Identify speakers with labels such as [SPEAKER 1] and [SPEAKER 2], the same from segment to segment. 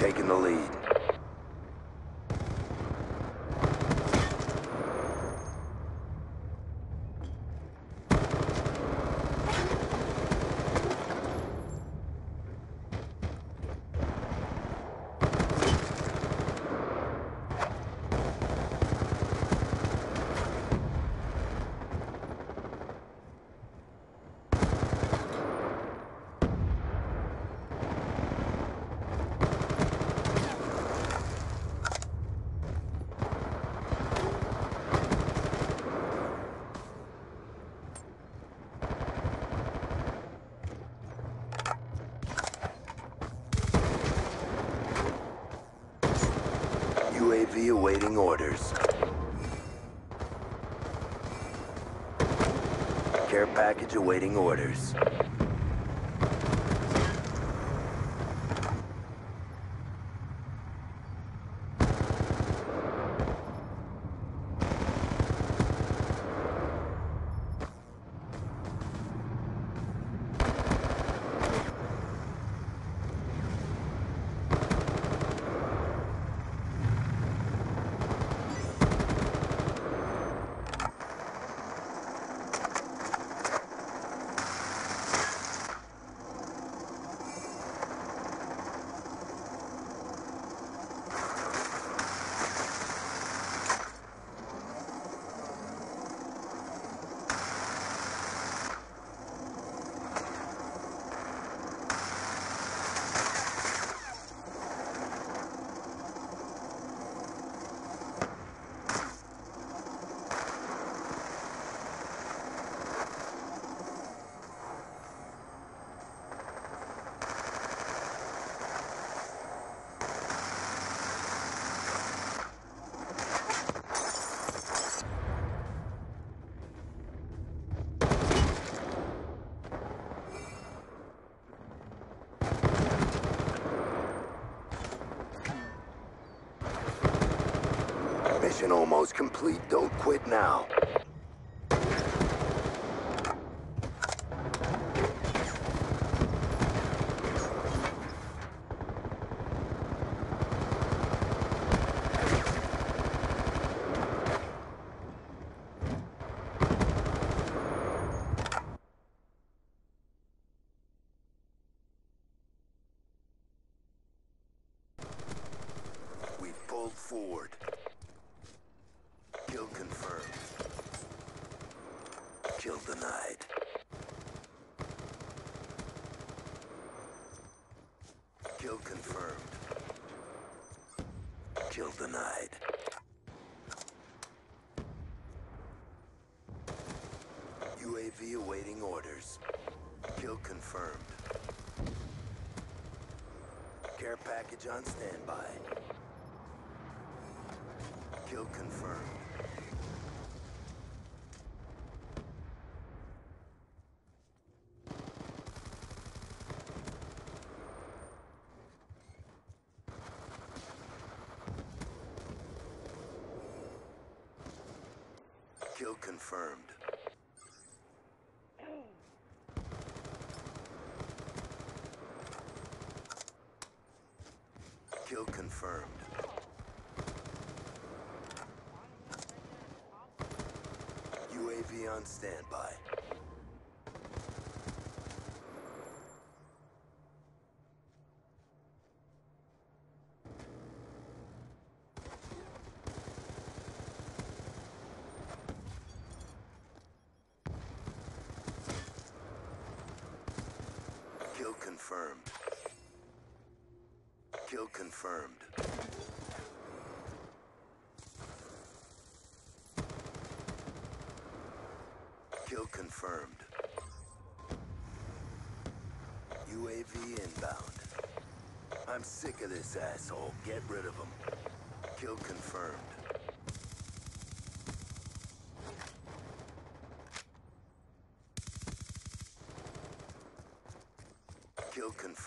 [SPEAKER 1] taking the lead. UAV awaiting orders. Care package awaiting orders. Almost complete. Don't quit now. We've forward. Confirmed. Kill denied. Kill confirmed. Kill denied. UAV awaiting orders. Kill confirmed. Care package on standby. Kill confirmed. Kill confirmed. Kill confirmed. UAV on standby. Kill confirmed. Kill confirmed. Kill confirmed. UAV inbound. I'm sick of this asshole. Get rid of him. Kill confirmed. Kill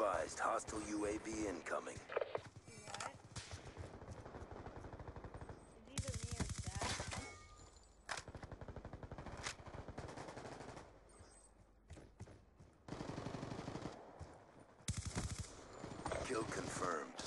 [SPEAKER 1] Advised, hostile UAV incoming. Kill confirmed.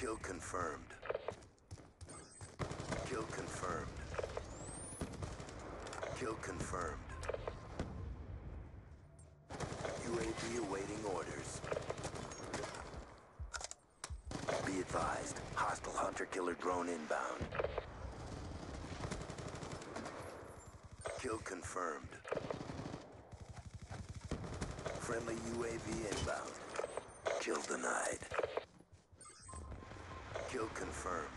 [SPEAKER 1] Kill confirmed. Kill confirmed. Kill confirmed. UAV awaiting orders. Be advised, hostile hunter-killer drone inbound. Kill confirmed. Friendly UAV inbound. Kill denied. Kill confirmed.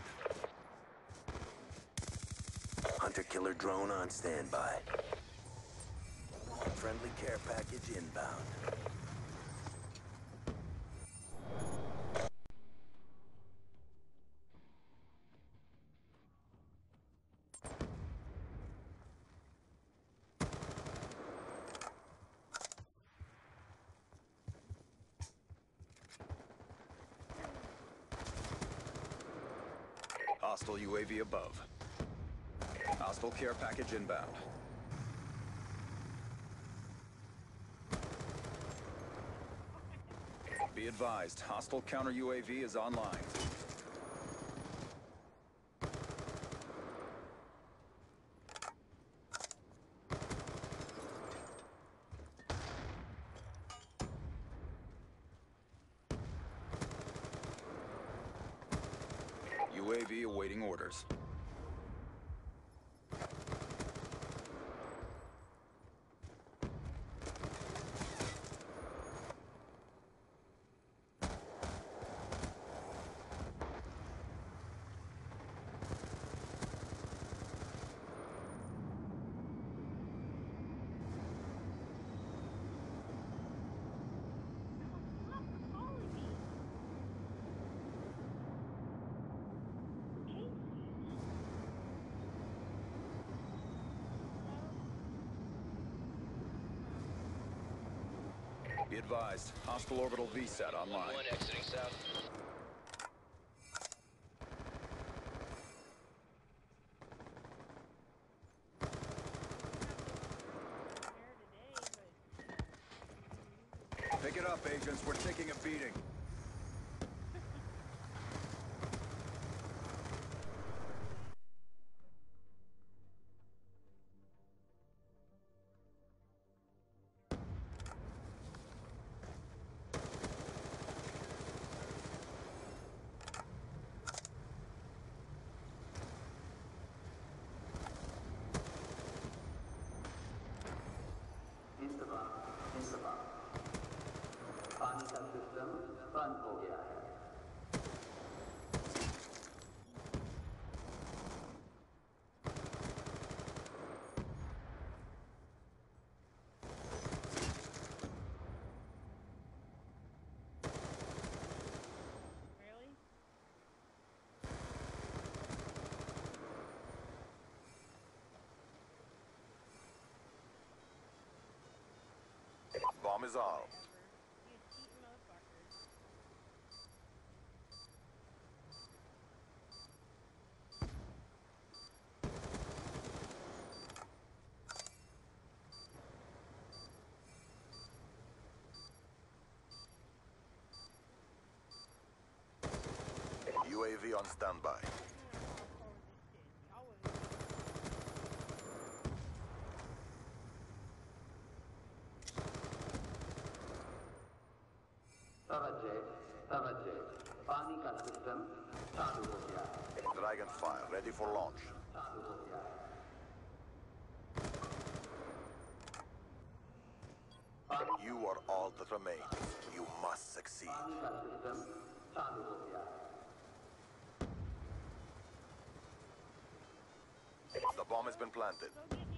[SPEAKER 1] Hunter-killer drone on standby. Friendly care package inbound.
[SPEAKER 2] Hostile UAV above. Hostile care package inbound. Be advised, hostile counter UAV is online. UAV awaiting orders. Be advised, hostile orbital VSAT online.
[SPEAKER 3] One exiting south.
[SPEAKER 4] There today, but
[SPEAKER 2] Pick it up, agents. We're taking a beating. Is
[SPEAKER 4] motherfuckers.
[SPEAKER 2] UAV on standby.
[SPEAKER 5] तवज्जे पानी का system चालू हो गया है
[SPEAKER 2] Dragonfire ready for launch. चालू हो गया है
[SPEAKER 3] You are all that remains. You must succeed.
[SPEAKER 2] पानी का सिस्टम चालू हो गया है
[SPEAKER 3] The bomb has been planted.
[SPEAKER 4] Go get